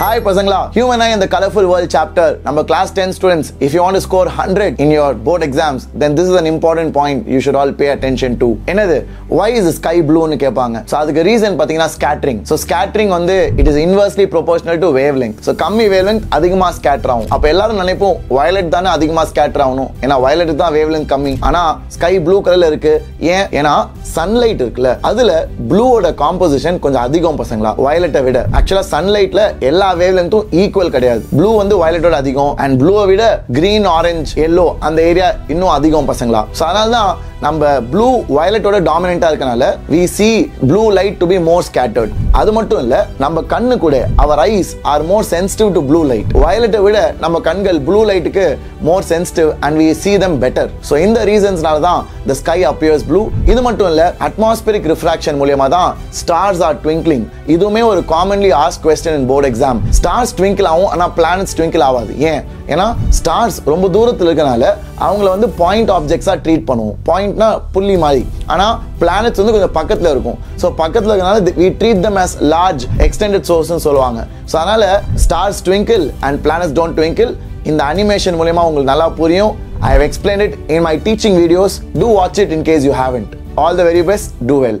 Hi பசங்களா. Human eye இந்த colourful world chapter நம்ம class ten students if you want score hundred in your board exams then this is an important point you should all pay attention to என்னது? Why is sky ப்ளூன்னு கேட்பாங்க so அதுக்கு reason பார்த்தீங்கன்னா scattering so scattering வந்து it is inversely proportional to wave length so கம்மி wave length அதிகமாக scatter ஆகும். அப்போ எல்லாரும் நினைப்போம் வயலட் தானே அதிகமாக ஸ்கேட்டர் ஆகணும். ஏன்னா வயலட் தான் வேவ் லெங்க் கம்மி. ஆனால் ஸ்கை ப்ளூ கலர்ல இருக்கு. ஏன்? ஏன்னா சன்லைட் இருக்குல்ல. அதுல ப்ளூவோட காம்போசிஷன் கொஞ்சம் அதிகம் பசங்களா. வயலட்டை விட. ஆக்சுவலாக சன்லைட்ல எல்லா வேவ் லென்த்தும் ஈக்குவல் கிடையாது. ப்ளூ வந்து வயலட்டோட அதிகம் அண்ட் ப்ளூவை விட கிரீன் ஆரஞ்சு எல்லோ அந்த ஏரியா இன்னும் அதிகம் பசங்களா? ஸோ அதனால தான் நம்ம ப்ளூ வயலட்டோட டாமினண்ட்டாக இருக்கனால we see blue light to be more scattered அது மட்டும் இல்லை நம்ம கண்ணு கூட our eyes are more sensitive to blue light வயலட்டை விட நம்ம கண்கள் ப்ளூ லைட்டுக்கு more sensitive and we see them better so இந்த ரீசன்ஸ்னால தான் த ஸ்கை அப்பியர்ஸ் ப்ளூ இது மட்டும் இல்லை அட்மாஸ்பியரிக் ரிஃப்ராக்ஷன் மூலியமா தான் ஸ்டார்ஸ் ஆர் ட்விங்க்லிங் இதுவுமே ஒரு commonly asked question in board exam stars twinkle ஆகும் ஆனால் பிளானட்ஸ் ட்விங்கிள் ஆகாது ஏன்? ஏன்னா ஸ்டார்ஸ் ரொம்ப தூரத்தில் இருக்கனால அவங்கள வந்து பாயிண்ட் ஆப்ஜெக்ட்ஸாக ட்ரீட் பண்ணுவோம். பாயிண்ட் பாயிண்ட்னா புள்ளி மாதிரி ஆனா பிளானட்ஸ் வந்து கொஞ்சம் பக்கத்துல இருக்கும். ஸோ பக்கத்துல இருக்கனால we treat them as large extended சோர்ஸ்னு சொல்லுவாங்க. ஸோ அதனால stars twinkle and planets don't twinkle இந்த அனிமேஷன் மூலயமா உங்களுக்கு நல்லா புரியும். I have explained it in my teaching videos do watch it in case you haven't all the very best do well